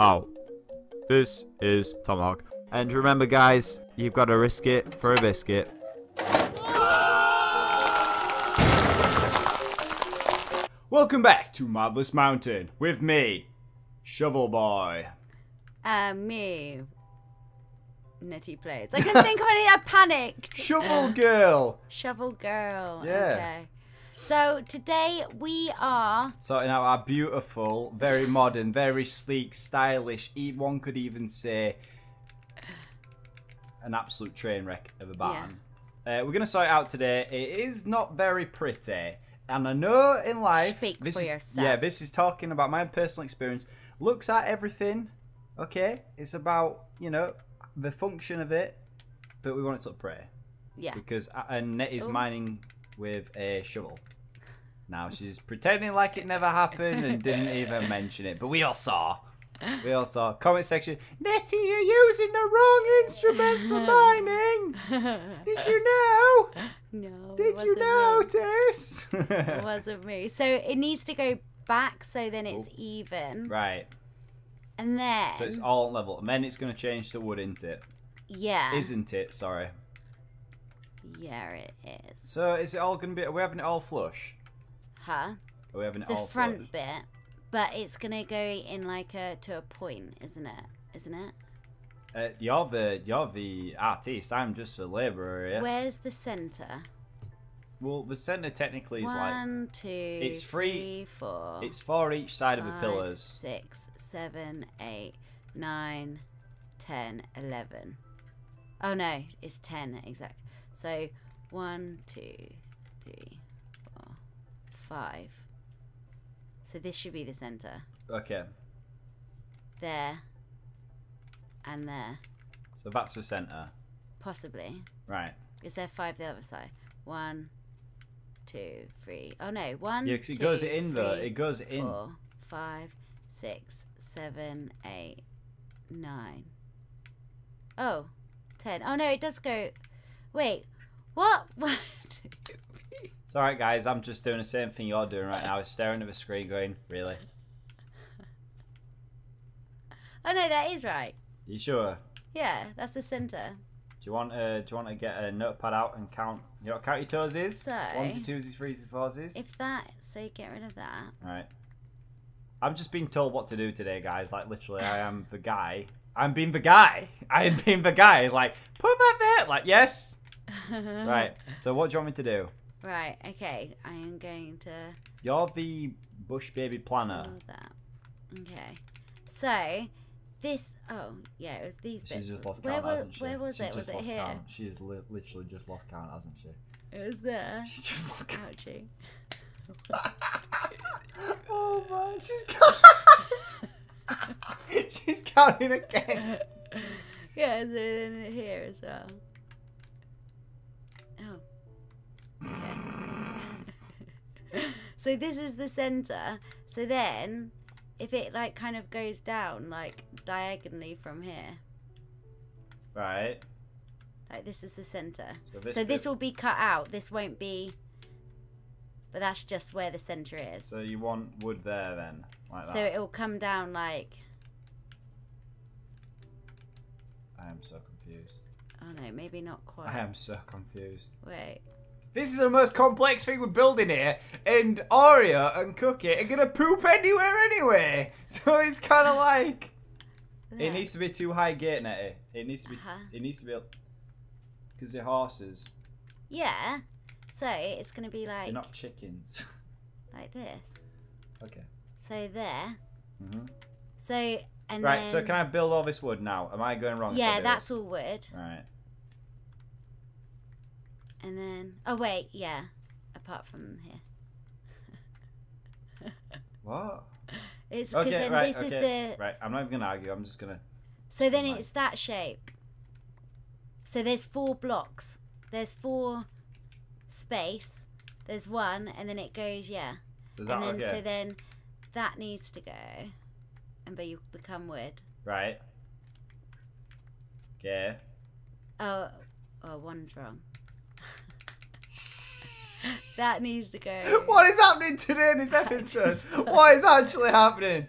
How? This is Tomohawk. And remember, guys, you've got to risk it for a biscuit. Welcome back to Marvelous Mountain with me, Shovel Boy. Uh, me. Netty plays. I couldn't think of any. I panicked. Shovel Girl. Shovel girl. Yeah. Okay. So today we are. Sorting out our beautiful, very modern, very sleek, stylish, e- one could even say an absolute train wreck of a barn. Uh, we're going to sort it out today. It is not very pretty. And I know in life, Speak this for is yourself. yeah, this is talking about my personal experience. Looks at everything, okay. It's about you know the function of it, but we want it to look pretty Yeah. because uh, Annette is Ooh. mining with a shovel. Now she's pretending like it never happened and didn't even mention it, but we all saw. We all saw. Comment section. Netty, you're using the wrong instrument for mining. Did you know? No. Did you notice? It wasn't me. So it needs to go back so then it's oh. even. right. And then. So it's all level, and then it's going to change to wood, isn't it? yeah. Isn't it? Sorry. Yeah, it is. So is it all going to be? Are we having it all flush? Huh? Are we having it The all front flush? bit. But it's gonna go in like a to a point, isn't it? Isn't it? Uh, you're the you're the artist. I'm just a labourer. Yeah. Where's the center? Well, the centre technically is like One, two, it's free- three, four, for each side of the pillars. Six, seven, eight, nine, ten, eleven. Oh no, it's ten exact. So one, two, three, four, five. So this should be the center. Okay, There. And there. so that's the centre, Possibly. right? Is there five the other side? One, two, three. Oh no, one. Yeah, 'cause it two, goes in though. three, It goes in. Four, five, six, seven, eight, nine. Oh, ten. Oh no, it does go. Wait, what? Three. It's all right, guys. I'm just doing the same thing you're doing right now. Staring at the screen, going, "Really? Oh no, that is right. You sure? Yeah, that's the center. Do you want uh, do you want to get a notepad out and count? You know what count your toesies? So- Onesies, twosies, threesies, foursies. If that, so get rid of that. All right. I'm just being told what to do today, guys. Like literally, I am the guy. I'm being the guy. I am being the guy. Like put that there. Like yes. Right. So what do you want me to do? Right. Okay. I am going to. You're the bush baby planner. That. Okay. So this. Oh yeah, it was these bits. She's just lost where count, was, hasn't she? Where was She's it? Was it here? Count. She has li- literally just lost count, hasn't she? It was there. She's just lost count. Ouchie. oh man, she's counting. she's counting again. yeah, it's in here as well. So this is the center. So then, if it like kind of goes down like diagonally from here, Right. like this is the center. So this. so this will be cut out. This won't be. But that's just where the center is. So you want wood there then, like that. So it will come down like. I am so confused. Oh no, maybe not quite. I am so confused. Wait. This is the most complex thing we're building here, and Aria and Cookie are gonna poop anywhere anyway. So it's kind of like it needs to be too high gate, Netty. It needs to be. Uh-huh. It needs to be because they're horses. Yeah. So it's gonna be like They're not chickens. like this. okay. So there. hmm So and Right. then So can I build all this wood now? Am I going wrong? Yeah, that's all wood. right. And then oh wait, yeah. Apart from here. What? It's because Okay. then Right. this okay. is the Right. I'm not even gonna argue. I'm just gonna. so then Right. it's that shape. So there's four blocks. There's four space. There's one and then it goes yeah. So is that and then okay? so then that needs to go. And but you become wood. Right. Okay. Oh, oh, one's wrong. that needs to go. What is happening today in this episode? what is actually happening?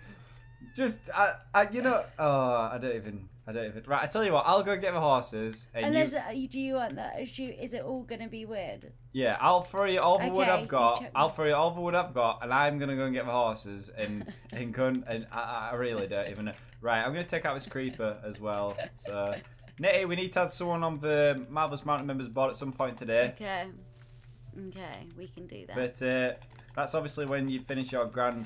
Just, I, I, you know, oh, I don't even, I don't even. Right, I tell you what, I'll go get the horses, and Unless you, do you want that? Is, you, is it all gonna be weird? yeah, I'll throw you all the wood I've got. I'll throw you all the wood I've got, and I'm gonna go and get the horses, and and go and, and I, I really don't even know. Right, I'm gonna take out this creeper as well. So, Netty, we need to have someone on the Marvelous Mountain members board at some point today. Okay. Okay, we can do that. But uh, that's obviously when you finish your grand,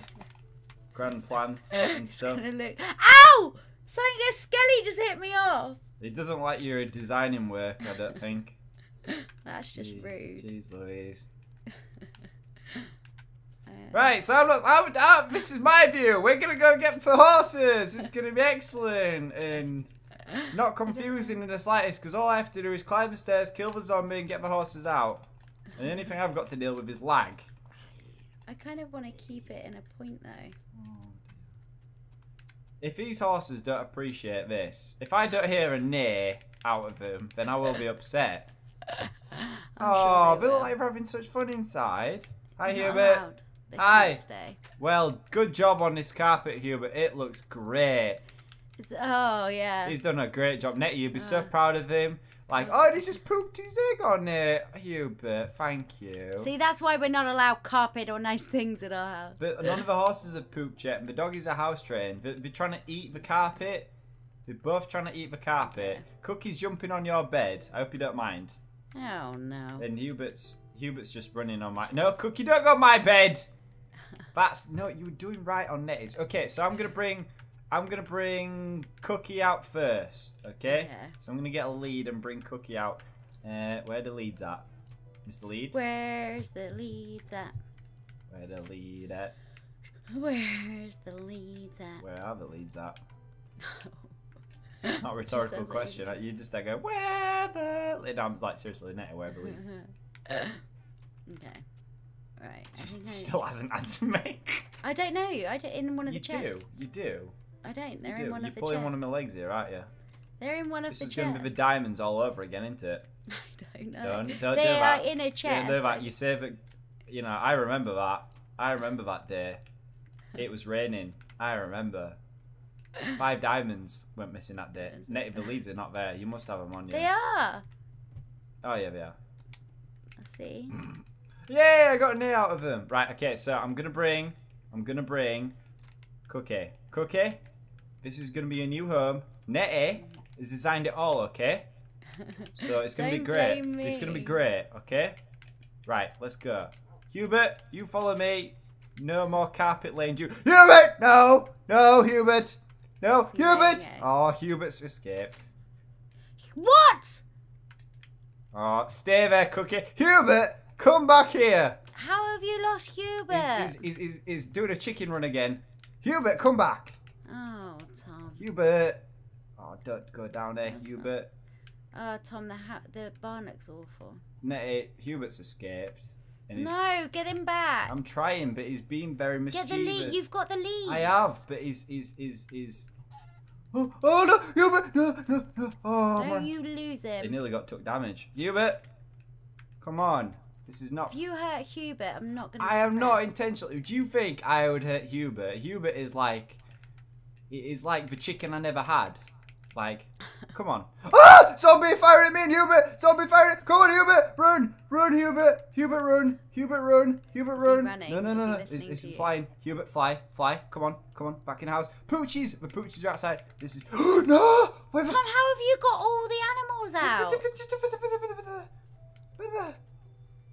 grand plan and stuff. Look. Ow! Something a skelly just hit me off. It doesn't like your designing work, I don't think. That's just Jeez- rude. Jeez Louise. Uh, Right, so I'm not, I'm, ah, this is my view. We're gonna go get for horses. It's gonna be excellent and not confusing in the slightest because all I have to do is climb the stairs, kill the zombie, and get the horses out. And the only thing I've got to deal with is lag. I kind of want to keep it in a point though. If these horses don't appreciate this, if I don't hear a neigh out of them, then I will be upset. Oh, sure they they look like they're having such fun inside. Hi, They're Hubert. Hi. stay. Well, good job on this carpet, Hubert. It looks great. It's, oh yeah. He's done a great job. Netty, you'd be so Uh. proud of him. Like, oh, he's just pooped his egg on it. Hubert, thank you. See, that's why we're not allowed carpet or nice things at our house. But none of the horses have pooped yet, and the doggies are house trained. They're, they're trying to eat the carpet. They're both trying to eat the carpet. Cookie's jumping on your bed. I hope you don't mind. Oh no. And Hubert's Hubert's just running on my. No, Cookie, don't go on my bed. That's no, you were doing right on Netty's. Okay, so I'm gonna bring, I'm gonna bring Cookie out first. Okay. Yeah. So I'm gonna get a lead and bring Cookie out. Uh, where the leads at? Mr. Lead. Where's the leads at? Where the lead at? Where's the leads at? Where are the leads at? Just Not a rhetorical question. You just I go where the lead? No, I'm like seriously, Netty, where are the leads? okay. Right. I, She I, still hasn't answered me. I don't know. I don't in one of you the do. You do. I don't. You They're do. in one You're of the pulling chests. one of my legs here, aren't you? They're in one of This the is going to be the diamonds all over again, isn't it? I don't know. Don't, don't they do are that. in a Don't chest. do that. You say that, you know, I remember that. I remember that day. It was raining. I remember. Five diamonds went missing that day. Native the leads are not there. You must have them on you. They are. Oh, yeah, they are. Let's see. Yay, I got a knee out of them. Right, okay, so I'm going to bring, I'm going to bring Cookie. Cookie, this is going to be a new home. Netty has designed it all, okay? So it's gonna be great. It's gonna be great, okay? Right, let's go. Hubert, you follow me. No more carpet lane. You Hubert, no, no, Hubert, no, No, Hubert. Oh, Hubert's escaped. What? Oh, stay there, Cookie. Hubert, come back here. How have you lost Hubert? He's, he's, he's, he's doing a chicken run again. Hubert, come back. Oh. Hubert. Oh, don't go down there, That's not- Hubert. Oh, Tom. The ha- the barn looks awful. Netty, eh, Hubert's escaped. No, get him back. I'm trying, but he's being very Get mischievous. the lead. You've got the lead. I have, but he's he's he's he's. Oh, oh no, Hubert, no, no, no. Oh Don't man. you lose him. He nearly got took damage. Hubert, come on. This is not. If you hurt Hubert, I'm not gonna. I am not intentionally. Do you think I would hurt Hubert? Hubert is like, he is like the chicken I never had. Like, come on. Ah! Zombie firing at me and Hubert! Zombie firing! Come on, Hubert! Run! Run, Hubert! Hubert, run! Hubert, run! Hubert, Is he run! running? No, no, no, no. It's, listening it's flying. Hubert, fly, fly. Come on, come on. Back in the house. Poochies! The poochies are outside. This is. no! Wait, Tom, how have you got all the animals out?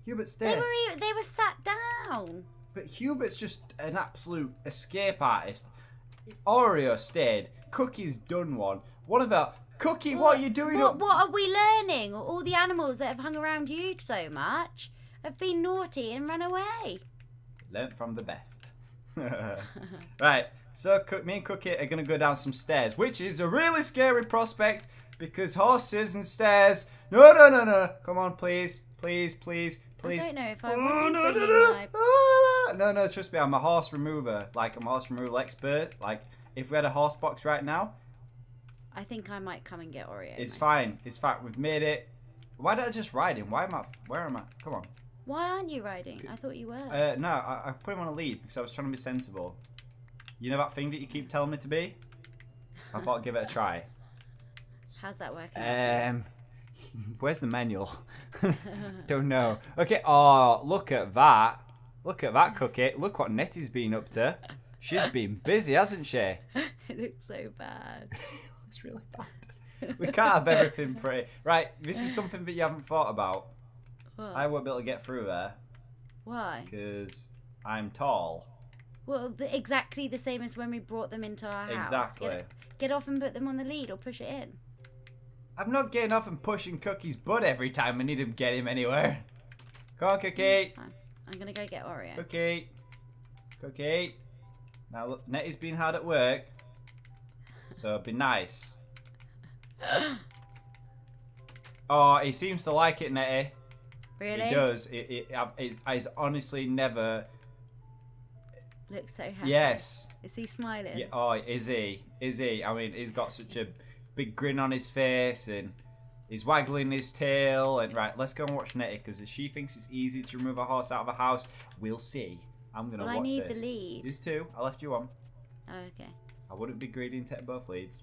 Hubert, They stay. were e- they were sat down. But Hubert's just an absolute escape artist. Oreo stayed. Cookie's done one. What about Cookie, what, are you doing? What, what are we learning? All the animals that have hung around you so much have been naughty and run away. Learned from the best. right. So me and Cookie are gonna go down some stairs, which is a really scary prospect because horses and stairs. No, no, no, no. Come on, please, please, please, please. I don't know if I Oh, want no, to no, bring no, my... Ah, Ah, no, no, trust me, I'm a horse remover. Like, I'm a horse removal expert. Like, if we had a horse box right now, I think I might come and get Oreo. it's myself. fine. It's fine. We've made it. Why did I just ride him? Why am I? Where am I? Come on. Why aren't you riding? I thought you were. Uh, no, I, I put him on a lead because I was trying to be sensible. You know that thing that you keep telling me to be? I thought I'd give it a try. How's that working? Um, where's the manual? Don't know. Okay. Oh, look at that. Look at that cookie. Look what Netty's been up to. She's been busy, hasn't she? it looks so bad. it looks really bad. We can't have everything pretty. Right, this is something that you haven't thought about. What? I won't be able to get through there Why? because I'm tall. Well, the, exactly the same as when we brought them into our house. Exactly. Get, get off and put them on the lead or push it in. I'm not getting off and pushing Cookie's butt every time I need to get him anywhere. Come on, Cookie. I'm gonna go get Oreo. Cookie. Cookie. Now, look, Netty's been hard at work. So be nice. Oh, he seems to like it, Netty. Really? He does. It, it, it, He's honestly never. Looks so happy. Yes. Is he smiling? Yeah. Oh, is he? Is he? I mean, he's got such a big grin on his face and he's waggling his tail. And right, let's go and watch Netty because if she thinks it's easy to remove a horse out of a house, we'll see. I'm gonna Well, I watch need this. the lead. There's two. I left you one. Oh, okay. I wouldn't be greedy and take both leads.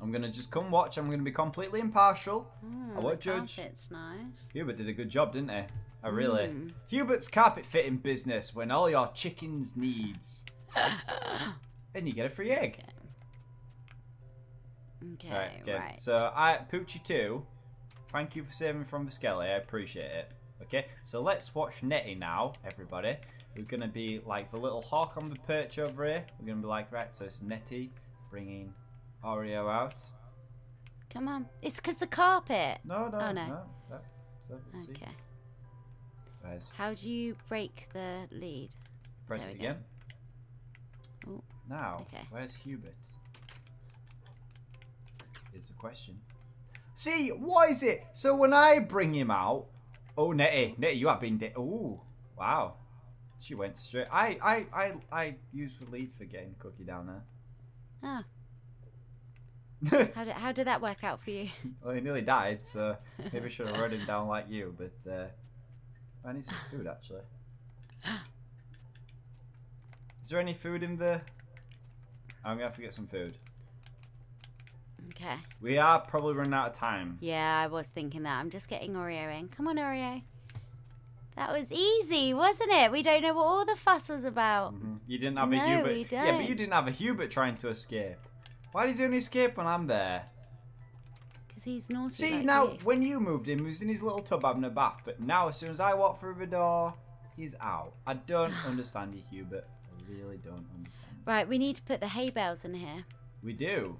I'm gonna just come watch. I'm gonna be completely impartial. Oh, I won't judge. carpet's nice. Hubert did a good job, didn't he? I really. Mm. Hubert's carpet fitting business when all your chickens needs. and you get a free egg. Okay, Right, okay. right. So I Poochie 2, thank you for saving from the skelly, I appreciate it. Okay, so let's watch Netty now, everybody. We're gonna be like the little hawk on the perch over here. We're gonna be like, right, so it's Netty bringing Oreo out. Come on. It's because the carpet. No, no, Oh, no. no. So. Okay. Where's, How do you break the lead? press There it again. Oh, Now, okay. where's Hubert? Is the question. See, what is it? So when I bring him out, oh Netty, Netty, you have been. De- oh, wow. She went straight. I, I, I, I used the lead for getting Cookie down there. Ah, how did, how did that work out for you? well, he nearly died, so maybe I should have run him down like you. But uh, I need some food actually. Is there any food in the? I'm gonna have to get some food. Okay. We are probably running out of time. Yeah, I was thinking that. I'm just getting Oreo in. Come on, Oreo. That was easy, wasn't it? We don't know what all the fuss was about. Mhm. You didn't have No, a Hubert. we don't. Yeah, but you didn't have a Hubert trying to escape. Why does he only escape when I'm there? Because he's naughty. See, like now, you. when you moved him, he was in his little tub having a bath. But now, as soon as I walk through the door, he's out. I don't understand you, Hubert. I really don't understand. Right, we need to put the hay bales in here. We do.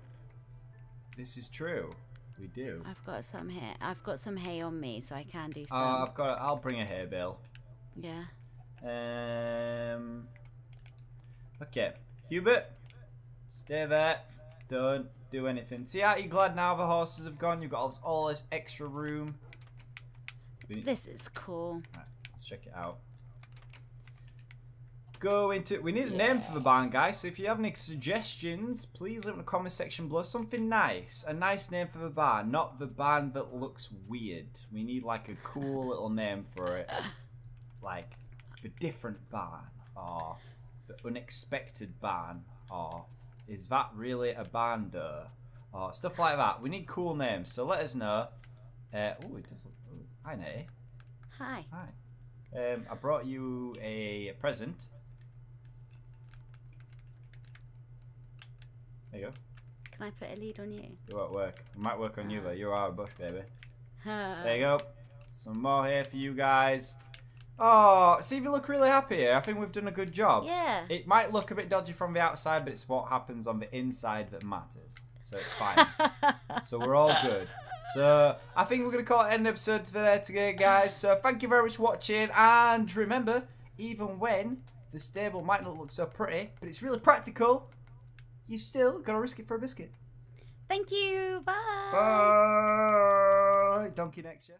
This is true. We do. I've got some here. I've got some hay on me, so I can do some. Uh, I've got. I'll bring a hay bale. yeah. Um. Okay, Hubert, stay there. Don't do anything. See, aren't you glad now the horses have gone? You've got all this, all this extra room. This is cool. Right, let's check it out. Go into. We need a name for the band, guys. So if you have any suggestions, please leave in the comment section below. Something nice, a nice name for the band. not the band that looks weird. We need like a cool little name for it, like the different barn or the unexpected barn or is that really a barn door or stuff like that. We need cool names. So let us know. Uh, oh, it does look. ooh, hi, Nay. Hi. Hi. Um, I brought you a present. There you go. Can I put a lead on you? It won't work. It might work on you though. You're a bush, baby. there you go. Some more here for you guys. Oh, see, if you look really happy here. I think we've done a good job. Yeah. It might look a bit dodgy from the outside, but it's what happens on the inside that matters. So it's fine. so we're all good. So I think we're gonna call it an end episode for there today, guys. So thank you very much for watching, and remember, even when the stable might not look so pretty, but it's really practical, you've still gotta risk it for a biscuit. Thank you. Bye. Bye. Donkey next year.